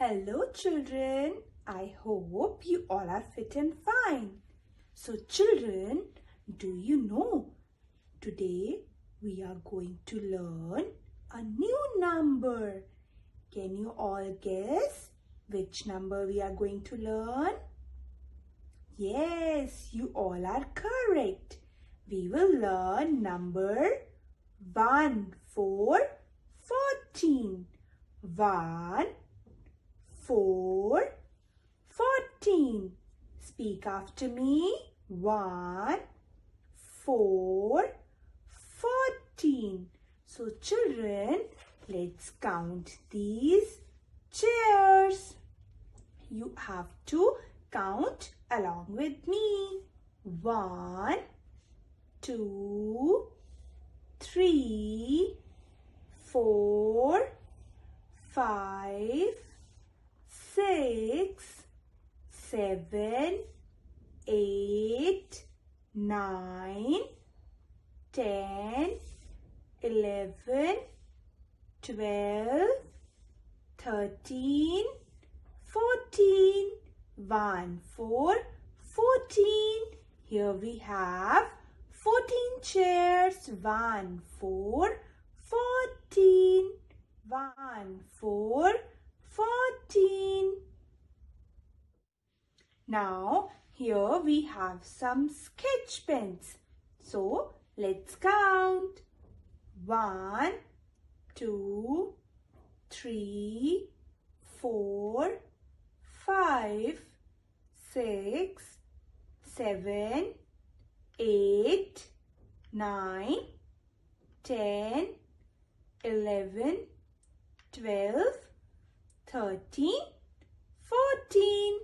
Hello children, I hope you all are fit and fine. So children, do you know today we are going to learn a new number. Can you all guess which number we are going to learn? Yes, you all are correct. We will learn number 1 4 14. 1 4 14. Speak after me. 1 4 14. So children, let's count these chairs. You have to count along with me. One, two, three, four, five, six, seven, eight, nine, ten, eleven, twelve, thirteen, fourteen. One, four, fourteen. Here we have fourteen chairs. One, four, fourteen. One, four, fourteen. Now, here we have some sketch pens. So, let's count. One, two, three, four, five, six, seven, eight, nine, ten, eleven, twelve, thirteen, fourteen.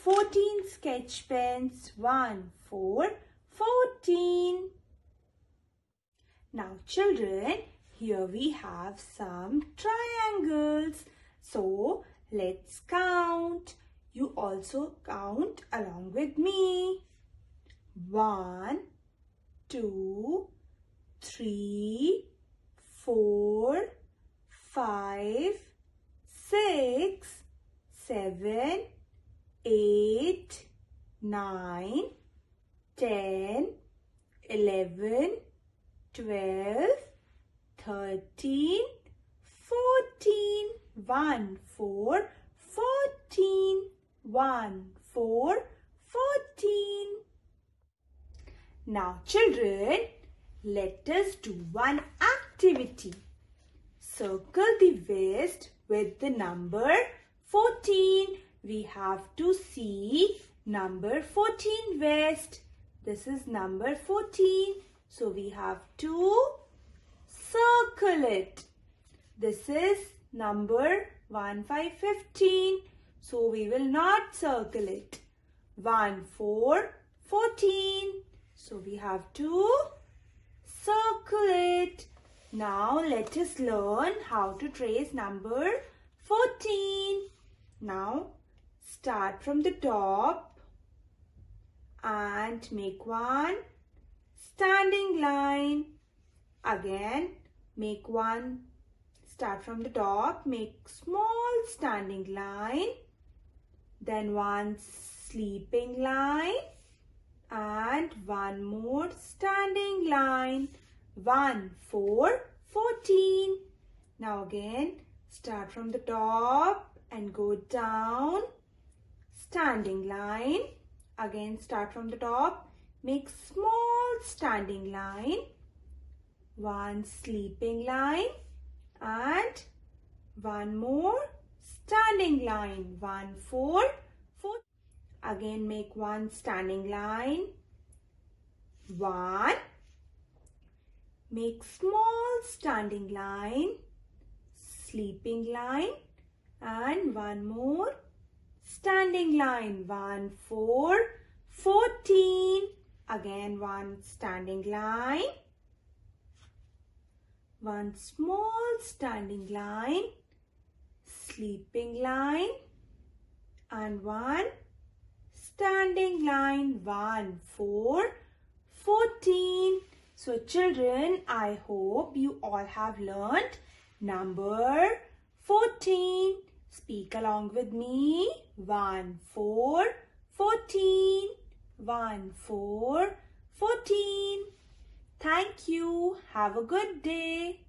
14 sketch pens. 1, 4, 14. Now children, here we have some triangles. So let's count. You also count along with me. 1, 2, 3, 4, 5, 6, 7, eight, nine, ten, eleven, twelve, thirteen, fourteen. One, four, fourteen. One, four, fourteen. Now children, let us do one activity. Circle the waist with the number 14 we have to see number 14 west. This is number 14. So we have to circle it. This is number 1, 5, 15. So we will not circle it. 1, 4, 14. So we have to circle it. Now let us learn how to trace number 14. Now start from the top and make one standing line. Again make one. Start from the top make small standing line. Then one sleeping line and one more standing line 1 4 14 now again start from the top and go down standing line. Again start from the top. Make small standing line. One sleeping line and one more standing line. One, four, four. Again make one standing line. One. Make small standing line. Sleeping line and one more. Standing line 1 4 14 again one standing line. One small standing line sleeping line and one standing line 1 4 14 so children i hope you all have learned number 14 Speak along with me. 1, 4, 14. 1, 4, 14. Thank you. Have a good day.